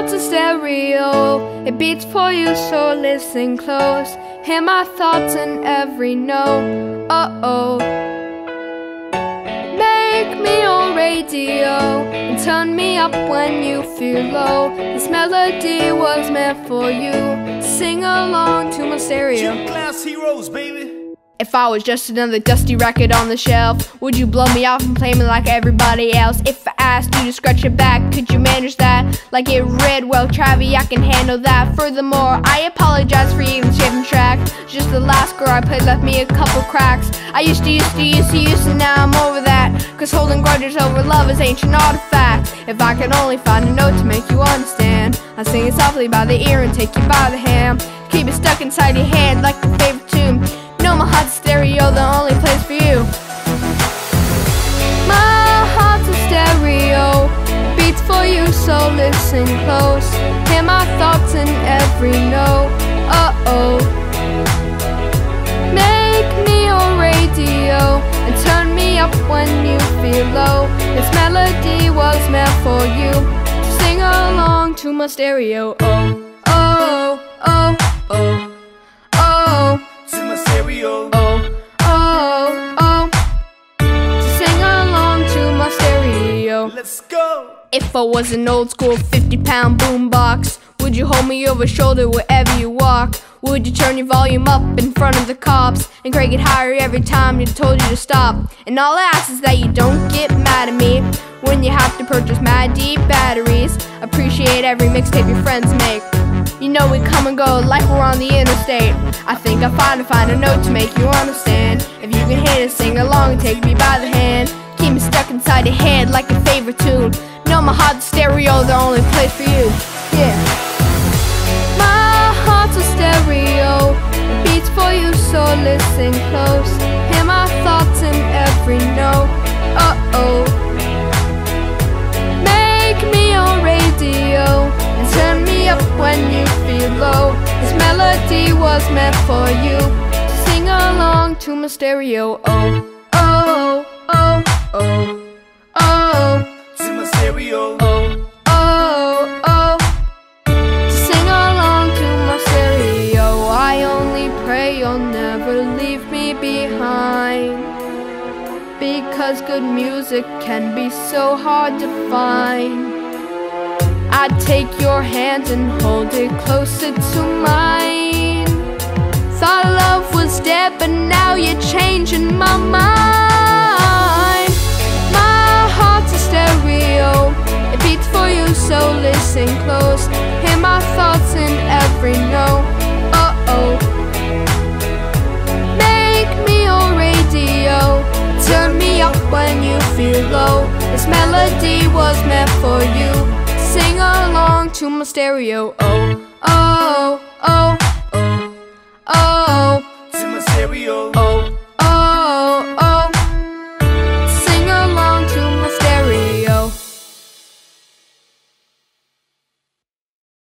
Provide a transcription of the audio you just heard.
heart's stereo, it beats for you, so listen close. Hear my thoughts in every note. Uh oh. Make me your radio and turn me up when you feel low. This melody was meant for you. Sing along to my stereo. Gym class heroes, baby. If I was just another dusty record on the shelf, would you blow me off and play me like everybody else? If I asked you to scratch your back, could you manage that? Like it read, well, Travie, I can handle that. Furthermore, I apologize for even skipping track. Just the last girl I played left me a couple cracks. I used to, used to, used to, used to, now I'm over that. Cause holding grudges over love is ancient artifact. If I could only find a note to make you understand, I'd sing it softly by the ear and take you by the hand. Keep it stuck inside your head like your favorite listen close. Hear my thoughts in every note. Uh oh. Make me your radio and turn me up when you feel low. This melody was meant for you to sing along to my stereo. Oh, Let's go. If I was an old school 50 pound boombox, would you hold me over shoulder wherever you walk? Would you turn your volume up in front of the cops and crank it higher every time they told you to stop? And all I ask is that you don't get mad at me when you have to purchase Mad D batteries. Appreciate every mixtape your friends make. You know we come and go like we're on the interstate. I think I'll find find a note to make you understand. If you can hit it, sing along and take me by the hand. Me stuck inside your head like a favorite tune. Know my heart's stereo, the only place for you. Yeah. My heart's a stereo, beats for you, so listen close. Hear my thoughts in every note. Uh oh. Make me your radio and turn me up when you feel low. This melody was meant for you sing along to my stereo. Oh, Because good music can be so hard to find. I'd take your hand and hold it closer to mine. Thought love was dead, but now you're changing my mind. This melody was meant for you. Sing along to my stereo. Oh.